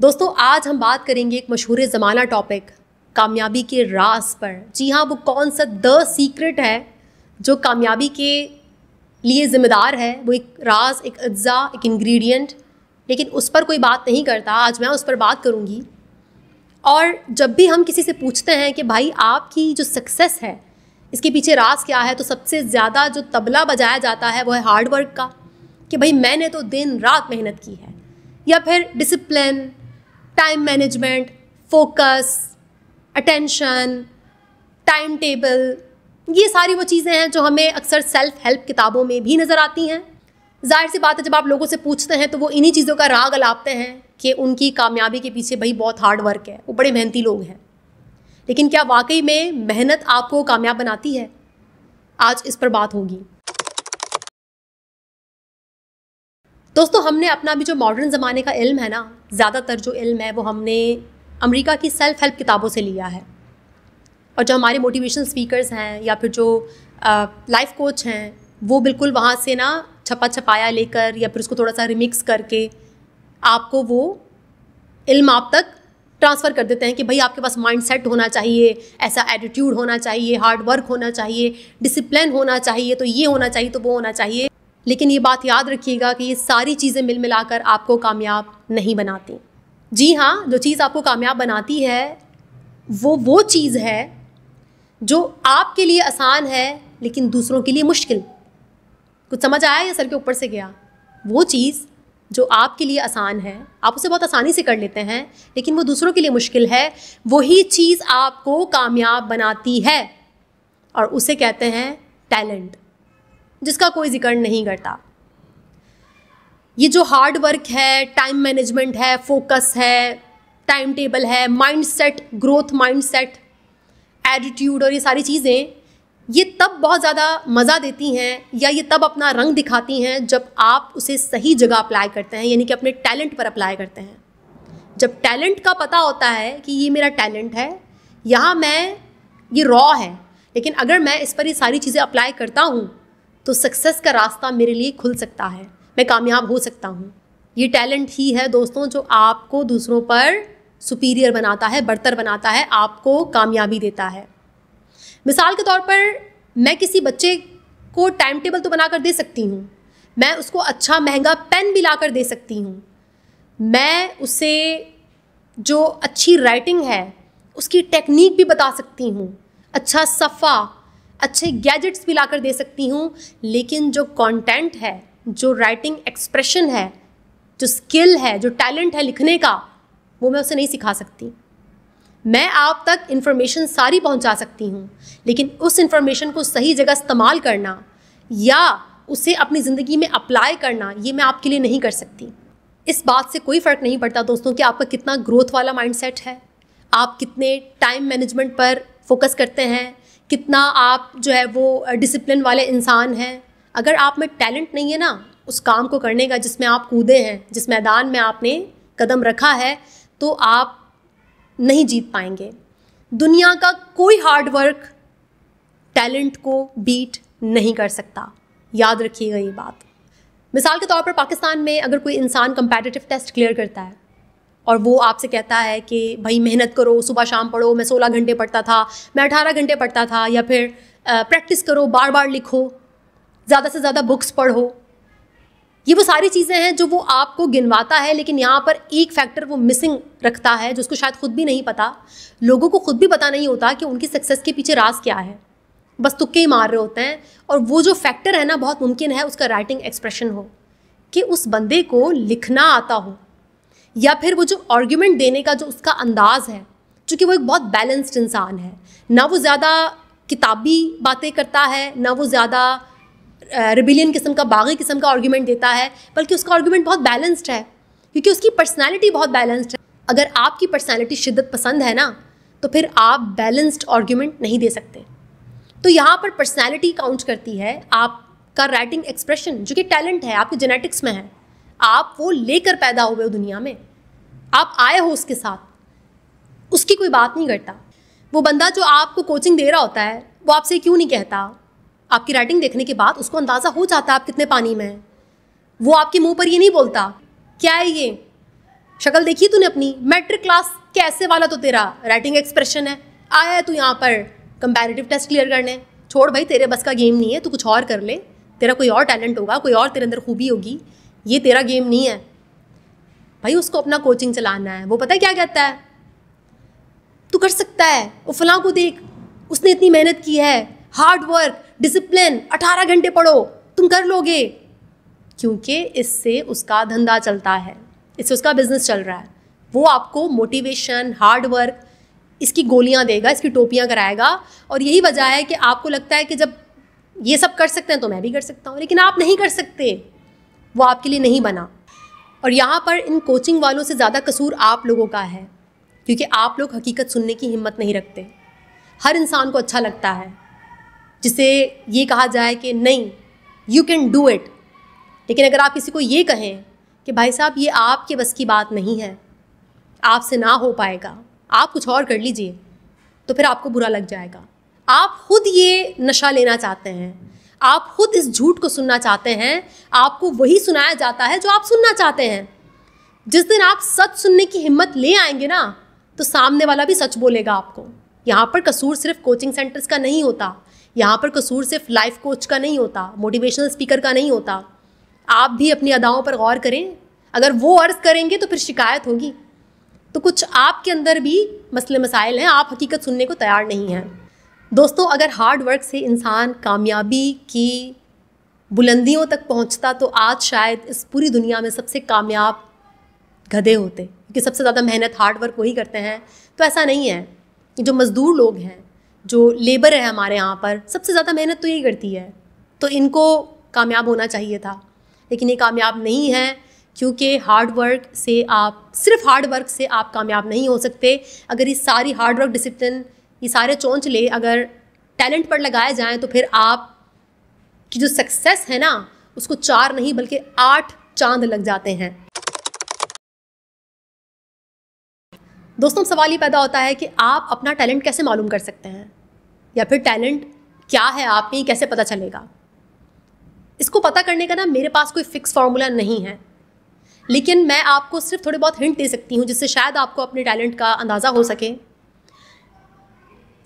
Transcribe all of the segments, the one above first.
दोस्तों, आज हम बात करेंगे एक मशहूर ज़माना टॉपिक कामयाबी के रास पर। जी हाँ वो कौन सा द सीक्रेट है जो कामयाबी के लिए ज़िम्मेदार है? वो एक राज एक अज्जा, एक इंग्रेडिएंट लेकिन उस पर कोई बात नहीं करता। आज मैं उस पर बात करूँगी। और जब भी हम किसी से पूछते हैं कि भाई, आपकी जो सक्सेस है, इसके पीछे रास क्या है तो सबसे ज़्यादा जो तबला बजाया जाता है, वो है हार्ड वर्क का, कि भाई, मैंने तो दिन रात मेहनत की है। या फिर discipline time management focus attention time table ये सारी वो चीज़ें हैं जो हमें अक्सर सेल्फ हेल्प किताबों में भी नज़र आती हैं। ज़ाहिर सी बात है, जब आप लोगों से पूछते हैं तो वो इन्हीं चीज़ों का राग अलापते हैं कि उनकी कामयाबी के पीछे भाई बहुत हार्ड वर्क है, वो बड़े मेहनती लोग हैं। लेकिन क्या वाकई में मेहनत आपको कामयाब बनाती है? आज इस पर बात होगी। दोस्तों, हमने अपना भी जो मॉडर्न ज़माने का इल्म है ना ज़्यादातर जो इल्म है वो हमने अमेरिका की सेल्फ हेल्प किताबों से लिया है। और जो हमारे मोटिवेशनल स्पीकर्स हैं या फिर जो लाइफ कोच हैं, वो बिल्कुल वहाँ से ना छपा छपाया लेकर या फिर उसको थोड़ा सा रिमिक्स करके आपको वो इल्म आप तक ट्रांसफ़र कर देते हैं कि भाई आपके पास माइंड सेट होना चाहिए, ऐसा एटीट्यूड होना चाहिए हार्ड वर्क होना चाहिए डिसिप्लिन होना चाहिए तो ये होना चाहिए तो वो होना चाहिए। लेकिन ये बात याद रखिएगा कि ये सारी चीज़ें मिल मिलाकर आपको कामयाब नहीं बनाती। जी हाँ जो चीज़ आपको कामयाब बनाती है, वो वो चीज़ है जो आपके लिए आसान है, लेकिन दूसरों के लिए मुश्किल। कुछ समझ आया या सर के ऊपर से गया? वो चीज़ जो आपके लिए आसान है, आप उसे बहुत आसानी से कर लेते हैं, लेकिन वो दूसरों के लिए मुश्किल है, वही चीज़ आपको कामयाब बनाती है। और उसे कहते हैं टैलेंट। जिसका कोई ज़िक्र नहीं करता। ये जो हार्ड वर्क है टाइम मैनेजमेंट है फोकस है टाइम टेबल है mind set growth mind set attitude और ये सारी चीज़ें, ये तब बहुत ज़्यादा मज़ा देती हैं या ये तब अपना रंग दिखाती हैं जब आप उसे सही जगह अप्लाई करते हैं, यानी कि अपने टैलेंट पर अप्लाई करते हैं। जब टैलेंट का पता होता है कि ये मेरा टैलेंट है, यहाँ मैं, ये रॉ है, लेकिन अगर मैं इस पर ये सारी चीज़ें अप्लाई करता हूँ तो सक्सेस का रास्ता मेरे लिए खुल सकता है। मैं कामयाब हो सकता हूँ। ये टैलेंट ही है दोस्तों, जो आपको दूसरों पर सुपीरियर बनाता है, बढ़तर बनाता है, आपको कामयाबी देता है। मिसाल के तौर पर मैं किसी बच्चे को टाइम टेबल तो बनाकर दे सकती हूँ। मैं उसको अच्छा महँगा पेन भी ला कर दे सकती हूँ। मैं उसे जो अच्छी राइटिंग है, उसकी टेक्निक भी बता सकती हूँ। अच्छा सफ़ा अच्छे गैजेट्स भी ला कर दे सकती हूँ, लेकिन जो कंटेंट है, जो राइटिंग एक्सप्रेशन है, जो स्किल है, जो टैलेंट है लिखने का, वो मैं उसे नहीं सिखा सकती। मैं आप तक इन्फॉर्मेशन सारी पहुँचा सकती हूँ, लेकिन उस इन्फॉर्मेशन को सही जगह इस्तेमाल करना या उसे अपनी ज़िंदगी में अप्लाई करना, ये मैं आपके लिए नहीं कर सकती। इस बात से कोई फ़र्क नहीं पड़ता दोस्तों कि आपका कितना ग्रोथ वाला माइंडसेट है। आप कितने टाइम मैनेजमेंट पर फोकस करते हैं कितना आप जो है वो डिसिप्लिन वाले इंसान हैं। अगर आप में टैलेंट नहीं है ना, उस काम को करने का जिसमें आप कूदे हैं, जिस मैदान में आपने कदम रखा है तो आप नहीं जीत पाएँगे। दुनिया का कोई हार्ड वर्क टैलेंट को बीट नहीं कर सकता। याद रखिएगा ये बात। मिसाल के तौर पर पाकिस्तान में अगर कोई इंसान कंपेटिटिव टेस्ट क्लियर करता है और वो आपसे कहता है कि भाई मेहनत करो, सुबह शाम पढ़ो, मैं सोलह घंटे पढ़ता था, मैं अठारह घंटे पढ़ता था, या फिर प्रैक्टिस करो बार बार लिखो, ज़्यादा से ज़्यादा बुक्स पढ़ो। ये वो सारी चीज़ें हैं जो वो आपको गिनवाता है, लेकिन यहाँ पर एक फैक्टर वो मिसिंग रखता है, जिसको शायद खुद भी नहीं पता। लोगों को खुद भी पता नहीं होता कि उनकी सक्सेस के पीछे राज क्या है। बस तुक्के ही मार रहे होते हैं, और वो जो फैक्टर है ना, बहुत मुमकिन है उसका राइटिंग एक्सप्रेशन हो, कि उस बंदे को लिखना आता हो। या फिर वो जो आर्ग्यूमेंट देने का जो उसका अंदाज़ है, चूँकि वो एक बहुत बैलेंस्ड इंसान है, ना वो ज़्यादा किताबी बातें करता है, ना वो ज़्यादा रिबिलियन किस्म का, बागी किस्म का आर्ग्यूमेंट देता है, बल्कि उसका आर्ग्यूमेंट बहुत बैलेंस्ड है, क्योंकि उसकी पर्सनैलिटी बहुत बैलेंस्ड है। अगर आपकी पर्सनैलिटी शिद्दत पसंद है ना तो फिर आप बैलेंस्ड आर्ग्यूमेंट नहीं दे सकते। तो यहाँ पर पर्सनैलिटी काउंट करती है आपका राइटिंग एक्सप्रेशन जो कि टैलेंट है, आपके जेनेटिक्स में है। आप वो लेकर पैदा हुए हो दुनिया में। आप आए हो उसके साथ। उसकी कोई बात नहीं करता। वो बंदा जो आपको कोचिंग दे रहा होता है, वो आपसे क्यों नहीं कहता? आपकी राइटिंग देखने के बाद उसको अंदाज़ा हो जाता है आप कितने पानी में वो आपके मुँह पर ये नहीं बोलता, क्या है ये? शक्ल देखी तूने अपनी? मैट्रिक क्लास कैसे वाला तो तेरा? राइटिंग एक्सप्रेशन है। आया है तू यहाँ पर। कंपेरेटिव टेस्ट क्लियर करने। छोड़ भाई, तेरे बस का गेम नहीं है, तू कुछ और कर ले। तेरा कोई और टैलेंट होगा, कोई और तेरे अंदर खूबी होगी। ये तेरा गेम नहीं है। भाई, उसको अपना कोचिंग चलाना है। वो पता है क्या कहता है? तू कर सकता है। वो फलां को देख। उसने इतनी मेहनत की है। हार्ड वर्क डिसिप्लिन अठारह घंटे पढ़ो। तुम कर लोगे। क्योंकि इससे उसका धंधा चलता है। इससे उसका बिज़नेस चल रहा है। वो आपको मोटिवेशन हार्ड वर्क इसकी गोलियाँ देगा, इसकी टोपियाँ कराएगा। और यही वजह है कि आपको लगता है कि जब ये सब कर सकते हैं तो मैं भी कर सकता हूँ। लेकिन आप नहीं कर सकते। वो आपके लिए नहीं बना। और यहाँ पर इन कोचिंग वालों से ज़्यादा कसूर आप लोगों का है, क्योंकि आप लोग हकीकत सुनने की हिम्मत नहीं रखते। हर इंसान को अच्छा लगता है, जिसे ये कहा जाए कि नहीं यू कैन डू इट लेकिन अगर आप किसी को ये कहें कि भाई साहब, ये आपके बस की बात नहीं है, आपसे ना हो पाएगा, आप कुछ और कर लीजिए तो फिर आपको बुरा लग जाएगा। आप खुद ये नशा लेना चाहते हैं आप खुद इस झूठ को सुनना चाहते हैं, आपको वही सुनाया जाता है जो आप सुनना चाहते हैं। जिस दिन आप सच सुनने की हिम्मत ले आएँगे ना तो सामने वाला भी सच बोलेगा आपको। यहाँ पर कसूर सिर्फ़ कोचिंग सेंटर्स का नहीं होता, यहाँ पर कसूर सिर्फ़ लाइफ कोच का नहीं होता, मोटिवेशनल स्पीकर का नहीं होता। आप भी अपनी अदाओं पर गौर करें, अगर वो अर्ज़ करेंगे तो फिर शिकायत होगी। तो कुछ आपके अंदर भी मसले मसाइल हैं, आप हकीकत सुनने को तैयार नहीं हैं। दोस्तों, अगर हार्ड वर्क से इंसान कामयाबी की बुलंदियों तक पहुँचता तो आज शायद इस पूरी दुनिया में सबसे कामयाब गधे होते क्योंकि सबसे ज़्यादा मेहनत हार्ड वर्क वही करते हैं। तो ऐसा नहीं है जो मज़दूर लोग हैं, जो लेबर है हमारे यहाँ पर, सबसे ज़्यादा मेहनत तो यही करती है। तो इनको कामयाब होना चाहिए था, लेकिन ये कामयाब नहीं है, क्योंकि हार्ड वर्क से आप, सिर्फ़ हार्ड वर्क से आप कामयाब नहीं हो सकते। अगर ये सारी हार्ड वर्क डिसिप्लिन ये सारे चौंचले अगर टैलेंट पर लगाए जाएँ तो फिर आप की जो सक्सेस है ना, उसको चार नहीं बल्कि आठ चाँद लग जाते हैं। दोस्तों सवाल ये पैदा होता है कि आप अपना टैलेंट कैसे मालूम कर सकते हैं? या फिर टैलेंट क्या है आप में कैसे पता चलेगा? इसको पता करने का ना, मेरे पास कोई फिक्स फार्मूला नहीं है। लेकिन मैं आपको सिर्फ़ थोड़े बहुत हिंट दे सकती हूँ, जिससे शायद आपको अपने टैलेंट का अंदाज़ा हो सके।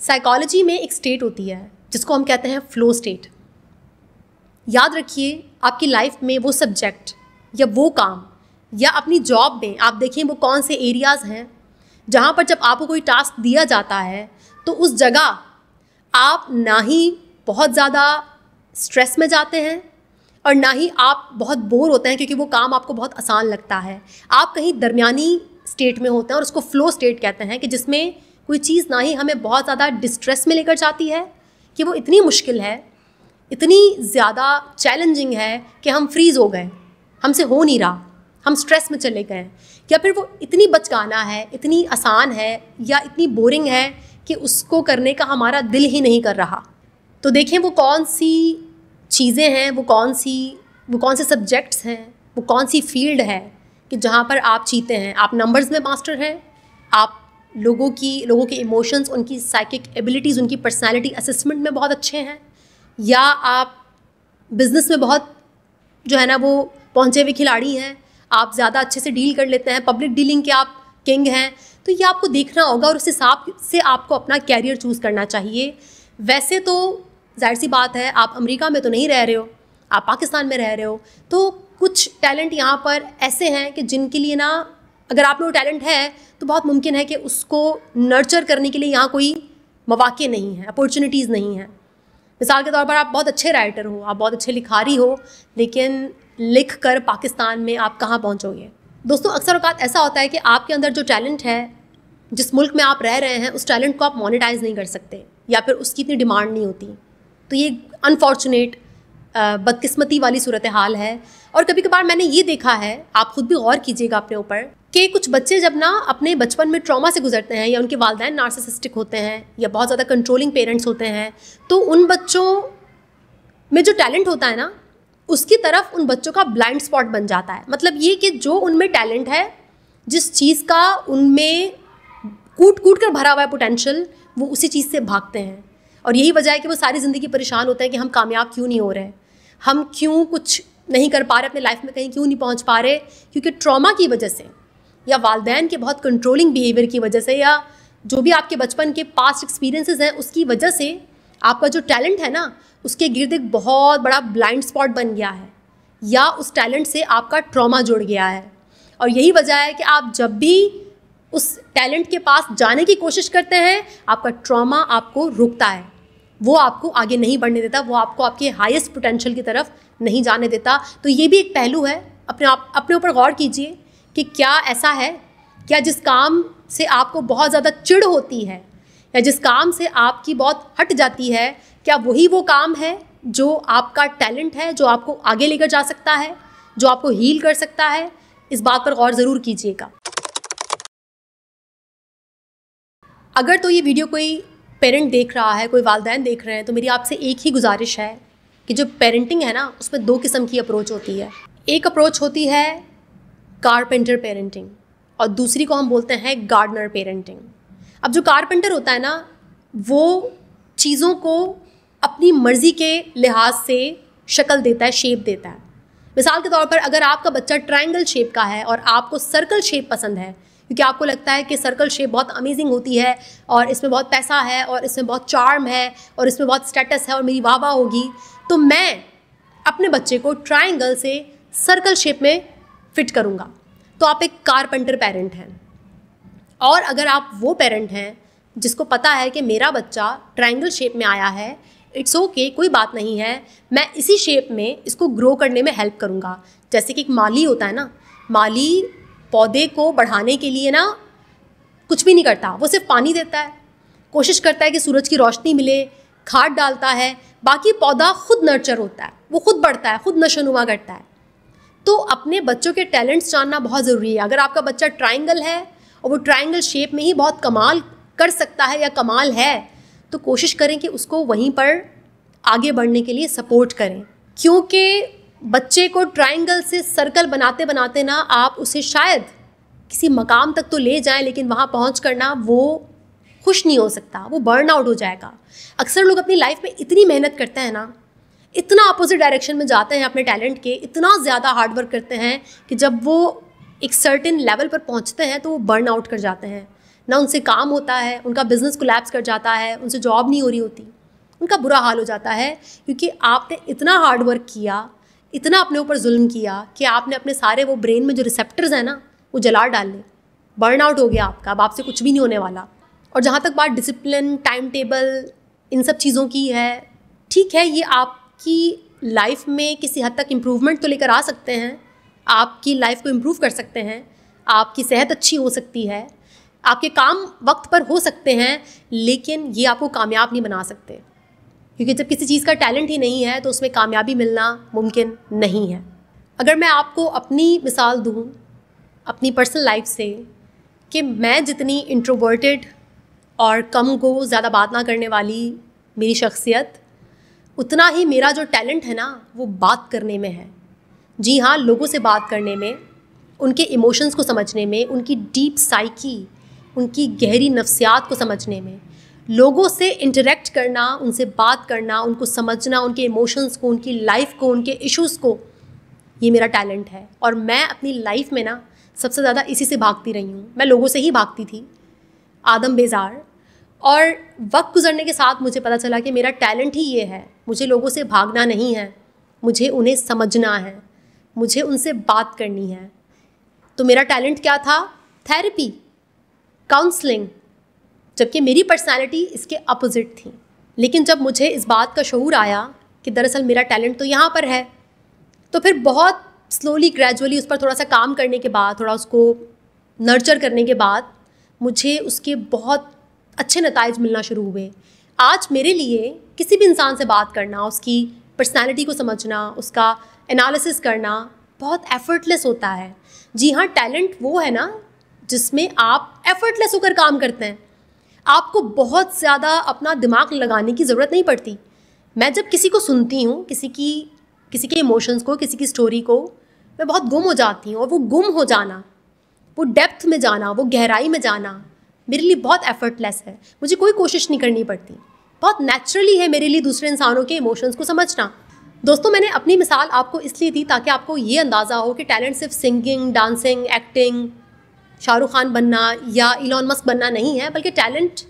साइकोलॉजी में एक स्टेट होती है, जिसको हम कहते हैं फ्लो स्टेट याद रखिए, आपकी लाइफ में वो सब्जेक्ट या वो काम या अपनी जॉब में आप देखें वो कौन से एरियाज़ हैं, जहाँ पर जब आपको कोई टास्क दिया जाता है तो उस जगह आप ना ही बहुत ज़्यादा स्ट्रेस में जाते हैं और ना ही आप बहुत बोर होते हैं क्योंकि वो काम आपको बहुत आसान लगता है. आप कहीं दरमियानी स्टेट में होते हैं और उसको फ्लो स्टेट कहते हैं कि जिसमें कोई चीज़ ना ही हमें बहुत ज़्यादा डिस्ट्रेस में लेकर जाती है, कि वो इतनी मुश्किल है, इतनी ज़्यादा चैलेंजिंग है कि हम फ्रीज़ हो गए, हमसे हो नहीं रहा, हम स्ट्रेस में चले गए, या फिर वो इतनी बचकाना है, इतनी आसान है, या इतनी बोरिंग है कि उसको करने का हमारा दिल ही नहीं कर रहा। तो देखें वो कौन सी चीज़ें हैं, वो कौन सी, वो कौन से सब्जेक्ट्स हैं, वो कौन सी फ़ील्ड है कि जहाँ पर आप जीते हैं। आप नंबर्स में मास्टर हैं, आप लोगों की, लोगों के इमोशंस उनकी साइकिक एबिलिटीज़ उनकी पर्सनालिटी असेसमेंट में बहुत अच्छे हैं। या आप बिज़नेस में बहुत जो है ना, वो पहुँचे हुए खिलाड़ी हैं, आप ज़्यादा अच्छे से डील कर लेते हैं पब्लिक डीलिंग के आप किंग हैं तो ये आपको देखना होगा और उस हिसाब से आपको अपना कैरियर चूज़ करना चाहिए। वैसे तो ज़ाहिर सी बात है, आप अमेरिका में तो नहीं रह रहे हो, आप पाकिस्तान में रह रहे हो तो कुछ टैलेंट यहाँ पर ऐसे हैं कि जिनके लिए ना, अगर आप में वो टैलेंट है तो बहुत मुमकिन है कि उसको नर्चर करने के लिए यहाँ कोई मौाक़े नहीं हैं अपॉर्चुनिटीज़ नहीं हैं। मिसाल के तौर पर आप बहुत अच्छे राइटर हो, आप बहुत अच्छे लिखारी हो, लेकिन लिख कर पाकिस्तान में आप कहाँ पहुँचोगे? दोस्तों, अक्सर अवकात ऐसा होता है कि आपके अंदर जो टैलेंट है, जिस मुल्क में आप रह रहे हैं, उस टैलेंट को आप मोनिटाइज नहीं कर सकते, या फिर उसकी इतनी डिमांड नहीं होती। तो ये अनफॉर्चुनेट बदकिस्मती वाली सूरत हाल है। और कभी कभार मैंने ये देखा है, आप खुद भी गौर कीजिएगा अपने ऊपर कि कुछ बच्चे जब ना अपने बचपन में ट्रॉमा से गुजरते हैं या उनके वालदेन नार्सिसिस्टिक होते हैं या बहुत ज़्यादा कंट्रोलिंग पेरेंट्स होते हैं तो उन बच्चों में जो टैलेंट होता है ना, उसकी तरफ़ उन बच्चों का ब्लाइंड स्पॉट बन जाता है। मतलब ये कि जो उनमें टैलेंट है, जिस चीज़ का उनमें कूट कूट कर भरा हुआ है पोटेंशियल वो उसी चीज़ से भागते हैं। और यही वजह है कि वो सारी ज़िंदगी परेशान होते हैं कि हम कामयाब क्यों नहीं हो रहे हम क्यों कुछ नहीं कर पा रहे, अपने लाइफ में कहीं क्यों नहीं पहुँच पा रहे, क्योंकि ट्रॉमा की वजह से। या वालदेन के बहुत कंट्रोलिंग बिहेवियर की वजह से या जो भी आपके बचपन के पास्ट एक्सपीरियंसेस हैं, उसकी वजह से आपका जो टैलेंट है ना, उसके गिर्द एक बहुत बड़ा ब्लाइंड स्पॉट बन गया है। या उस टैलेंट से आपका ट्रॉमा जुड़ गया है। और यही वजह है कि आप जब भी उस टैलेंट के पास जाने की कोशिश करते हैं, आपका ट्रॉमा आपको रुकता है। वो आपको आगे नहीं बढ़ने देता, वो आपको आपके हाईएस्ट पोटेंशियल की तरफ़ नहीं जाने देता। तो ये भी एक पहलू है। अपने आप, अपने ऊपर गौर कीजिए। कि क्या ऐसा है? क्या जिस काम से आपको बहुत ज़्यादा चिढ़ होती है, या जिस काम से आपकी बहुत हट जाती है, क्या वही वो काम है जो आपका टैलेंट है, जो आपको आगे लेकर जा सकता है, जो आपको हील कर सकता है? इस बात पर गौर ज़रूर कीजिएगा। अगर तो ये वीडियो कोई पेरेंट देख रहा है, कोई वालदेन देख रहे हैं तो मेरी आपसे एक ही गुजारिश है कि जो पेरेंटिंग है ना, उसमें दो किस्म की अप्रोच होती है। एक अप्रोच होती है कारपेंटर पेरेंटिंग और दूसरी को हम बोलते हैं गार्डनर पेरेंटिंग अब जो कारपेंटर होता है ना, वो चीज़ों को अपनी मर्ज़ी के लिहाज से शक्ल देता है शेप देता है. मिसाल के तौर पर अगर आपका बच्चा ट्रायंगल शेप का है और आपको सर्कल शेप पसंद है, क्योंकि आपको लगता है कि सर्कल शेप बहुत अमेजिंग होती है और इसमें बहुत पैसा है और इसमें बहुत चार्म है और इसमें बहुत स्टेटस है और मेरी वाह होगी तो मैं अपने बच्चे को ट्राइंगल से सर्कल शेप में फिट करूँगा। तो आप एक कारपेंटर पेरेंट हैं। और अगर आप वो पेरेंट हैं जिसको पता है कि मेरा बच्चा ट्राइंगल शेप में आया है इट्स ओके okay, कोई बात नहीं है। मैं इसी शेप में इसको ग्रो करने में हेल्प करूँगा। जैसे कि एक माली होता है ना माली पौधे को बढ़ाने के लिए ना कुछ भी नहीं करता। वो सिर्फ़ पानी देता है। कोशिश करता है कि सूरज की रोशनी मिले खाद डालता है। बाकी पौधा खुद नर्चर होता है। वो खुद बढ़ता है खुद नशोनुमा करता है। तो अपने बच्चों के टैलेंट्स जानना बहुत ज़रूरी है। अगर आपका बच्चा ट्राइंगल है और वो ट्राइंगल शेप में ही बहुत कमाल कर सकता है या कमाल है तो कोशिश करें कि उसको वहीं पर आगे बढ़ने के लिए सपोर्ट करें। क्योंकि बच्चे को ट्राइंगल से सर्कल बनाते बनाते ना आप उसे शायद किसी मकाम तक तो ले जाएँ, लेकिन वहाँ पहुँच कर ना वो खुश नहीं हो सकता, वो बर्न आउट हो जाएगा। अक्सर लोग अपनी लाइफ में इतनी मेहनत करते हैं ना इतना अपोजिट डायरेक्शन में जाते हैं अपने टैलेंट के, इतना ज़्यादा हार्ड वर्क करते हैं कि जब वो एक सर्टेन लेवल पर पहुँचते हैं तो वो बर्न आउट कर जाते हैं। ना उनसे काम होता है, उनका बिज़नेस कोलैप्स कर जाता है, उनसे जॉब नहीं हो रही होती। उनका बुरा हाल हो जाता है क्योंकि आपने इतना हार्ड वर्क किया, इतना अपने ऊपर जुल्म किया कि आपने अपने सारे वो ब्रेन में जो रिसेप्टर्स हैं ना, वो जला डाल लें बर्न आउट हो गया आपका, अब आपसे कुछ भी नहीं होने वाला। और जहाँ तक बात डिसिप्लिन टाइम टेबल इन सब चीज़ों की है, ठीक है, ये आपकी लाइफ में किसी हद तक इम्प्रूवमेंट तो लेकर आ सकते हैं, आपकी लाइफ को इम्प्रूव कर सकते हैं, आपकी सेहत अच्छी हो सकती है, आपके काम वक्त पर हो सकते हैं, लेकिन ये आपको कामयाब नहीं बना सकते। क्योंकि जब किसी चीज़ का टैलेंट ही नहीं है तो उसमें कामयाबी मिलना मुमकिन नहीं है। अगर मैं आपको अपनी मिसाल दूँ, अपनी पर्सनल लाइफ से, कि मैं जितनी इंट्रोवर्टेड और कम को ज़्यादा बात ना करने वाली मेरी शख्सियत उतना ही मेरा जो टैलेंट है ना, वो बात करने में है। जी हाँ लोगों से बात करने में, उनके इमोशंस को समझने में, उनकी डीप साइकी, उनकी गहरी नफ्सियात को समझने में, लोगों से इंटरेक्ट करना, उनसे बात करना, उनको समझना, उनके इमोशंस को, उनकी लाइफ को, उनके इश्यूज़ को, ये मेरा टैलेंट है। और मैं अपनी लाइफ में ना, सबसे ज़्यादा इसी से भागती रही हूँ। मैं लोगों से ही भागती थी। आदम बेजार और वक्त गुजरने के साथ मुझे पता चला कि मेरा टैलेंट ही ये है, मुझे लोगों से भागना नहीं है, मुझे उन्हें समझना है, मुझे उनसे बात करनी है। तो मेरा टैलेंट क्या था? थेरेपी, काउंसलिंग, जबकि मेरी पर्सनैलिटी इसके अपोज़िट थी। लेकिन जब मुझे इस बात का शूर आया कि दरअसल मेरा टैलेंट तो यहाँ पर है तो फिर बहुत स्लोली ग्रेजुअली उस पर थोड़ा सा काम करने के बाद, थोड़ा उसको नर्चर करने के बाद मुझे उसके बहुत अच्छे नतज मिलना शुरू हुए। आज मेरे लिए किसी भी इंसान से बात करना, उसकी पर्सनैलिटी को समझना, उसका एनालिसिस करना बहुत एफर्टलेस होता है। जी हाँ टैलेंट वो है ना, जिसमें आप एफर्टलेस होकर काम करते हैं। आपको बहुत ज़्यादा अपना दिमाग लगाने की ज़रूरत नहीं पड़ती। मैं जब किसी को सुनती हूँ, किसी की, किसी के इमोशंस को, किसी की स्टोरी को, मैं बहुत गुम हो जाती हूँ और वो गुम हो जाना, वो डेप्थ में जाना, वो गहराई में जाना मेरे लिए बहुत एफर्टलेस है। मुझे कोई कोशिश नहीं करनी पड़ती। बहुत नेचुरली है मेरे लिए दूसरे इंसानों के इमोशंस को समझना। दोस्तों, मैंने अपनी मिसाल आपको इसलिए दी ताकि आपको ये अंदाज़ा हो कि टैलेंट सिर्फ़ singing dancing acting Shahrukh Khan बनना या इलॉन मस्क बनना नहीं है, बल्कि टैलेंट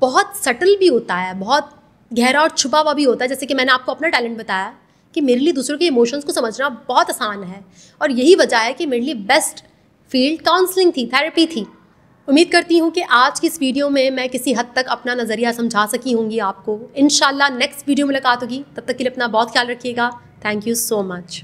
बहुत सटल भी होता है, बहुत गहरा और छुपा हुआ भी होता है। जैसे कि मैंने आपको अपना टैलेंट बताया कि मेरे लिए दूसरों के इमोशंस को समझना बहुत आसान है। और यही वजह है कि मेरे लिए बेस्ट फ़ील्ड काउंसलिंग थी थेरेपी थी। उम्मीद करती हूँ कि आज की इस वीडियो में मैं किसी हद तक अपना नज़रिया समझा सकी होंगी आपको। इन नेक्स्ट वीडियो मुलाकात होगी। तब तक के लिए अपना बहुत ख्याल रखिएगा। Thank you so much